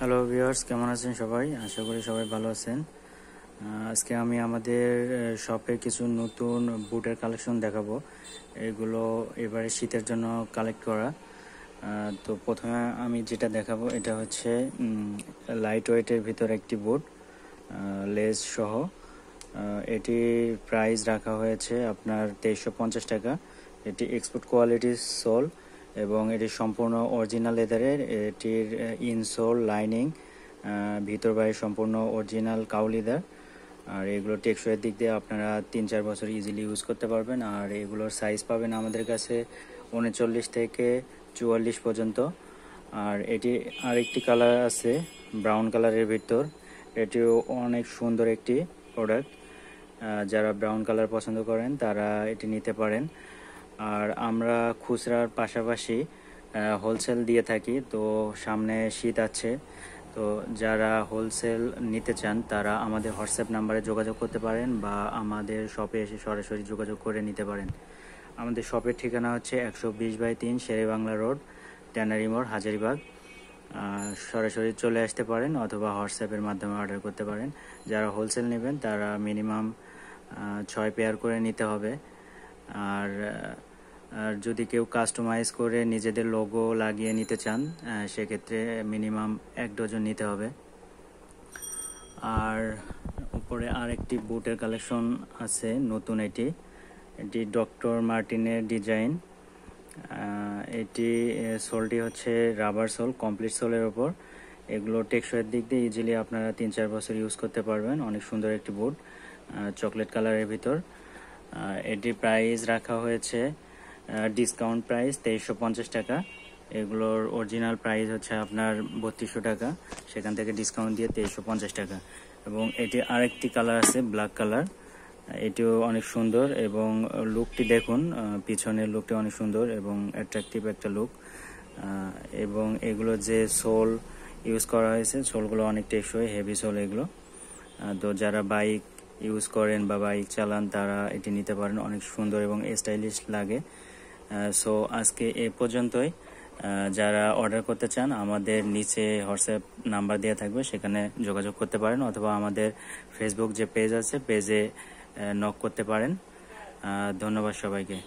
Hello viewers কেমন আছেন সবাই? আশা করি সবাই ভালো আছেন। আজকে আমি আমাদের শপে কিছু নতুন বুটের কালেকশন দেখাবো। এগুলো এবারে শীতের জন্য কালেক্ট করা। তো প্রথমে আমি যেটা দেখাবো, এটা হচ্ছে লাইট ওয়েটের ভিতর একটি বুট লেস সহ। এটির প্রাইস রাখা হয়েছে আপনার তেইশশো টাকা। এটি এক্সপোর্ট কোয়ালিটির সোল এবং এটি সম্পূর্ণ অরিজিনাল লেদারের এটির ইনসোল লাইনিং ভিতর বাইরে সম্পূর্ণ অরিজিনাল কাউ লেদার আর এগুলো টেকসইয়ের দিক দিয়ে আপনারা তিন চার বছর ইজিলি ইউজ করতে পারবেন। আর এগুলোর সাইজ পাবেন আমাদের কাছে উনচল্লিশ থেকে চুয়াল্লিশ পর্যন্ত। আর এটি আরেকটি কালার আছে ব্রাউন কালারের ভিতর। এটিও অনেক সুন্দর একটি প্রোডাক্ট যারা ব্রাউন কালার পছন্দ করেন তারা এটি নিতে পারেন। আর আমরা খুচরার পাশাপাশি হোলসেল দিয়ে থাকি। তো সামনে শীত আছে। তো যারা হোলসেল নিতে চান, তারা আমাদের হোয়াটসঅ্যাপ নাম্বারে যোগাযোগ করতে পারেন বা আমাদের শপে এসে সরাসরি যোগাযোগ করে নিতে পারেন। আমাদের শপের ঠিকানা হচ্ছে একশো বিশ বাই তিন শেরেবাংলা রোড, ট্যানারি মোড়, হাজারিবাগ। সরাসরি চলে আসতে পারেন অথবা হোয়াটসঅ্যাপের মাধ্যমে অর্ডার করতে পারেন। যারা হোলসেল নেবেন, তারা মিনিমাম ছয় পেয়ার করে নিতে হবে। আর আর যদি কেউ কাস্টমাইজ করে নিজেদের লোগো লাগিয়ে নিতে চান সেক্ষেত্রে মিনিমাম এক ডজন নিতে হবে। আর উপরে আরেকটি বুটের কালেকশন আছে, নতুন এটি। এটি ডক্টর মার্টিনের ডিজাইন এটি সোলটি হচ্ছে রাবার সোল কমপ্লিট সোলের ওপর এগুলো টেকসইয়ের দিক দিয়ে ইজিলি আপনারা তিন চার বছর ইউজ করতে পারবেন। অনেক সুন্দর একটি বুট চকলেট কালারের ভিতর। এটির প্রাইস রাখা হয়েছে ডিসকাউন্ট প্রাইস তেইশশো পঞ্চাশ টাকা। এগুলোর অরিজিনাল প্রাইস হচ্ছে আপনার বত্রিশশো টাকা। সেখান থেকে ডিসকাউন্ট দিয়ে তেইশশো পঞ্চাশ টাকা। এবং এটি আরেকটি কালার আছে ব্ল্যাক কালার এটিও অনেক সুন্দর এবং লুকটি দেখুন পিছনের লুকটি অনেক সুন্দর এবং অ্যাট্রাকটিভ একটা লুক এবং এগুলো যে সোল ইউজ করা হয়েছে, সোলগুলো অনেক টেকসই হেভি সোল এগুলো। তো যারা বাইক ইউজ করেন বা বাইক চালান, তারা এটি নিতে পারেন, অনেক সুন্দর এবং স্টাইলিশ লাগে। সো আজকে এ পর্যন্তই। যারা অর্ডার করতে চান, আমাদের নিচে হোয়াটসঅ্যাপ নাম্বার দেওয়া থাকবে, সেখানে যোগাযোগ করতে পারেন অথবা আমাদের ফেসবুক যে পেজ আছে পেজে নক করতে পারেন। ধন্যবাদ সবাইকে।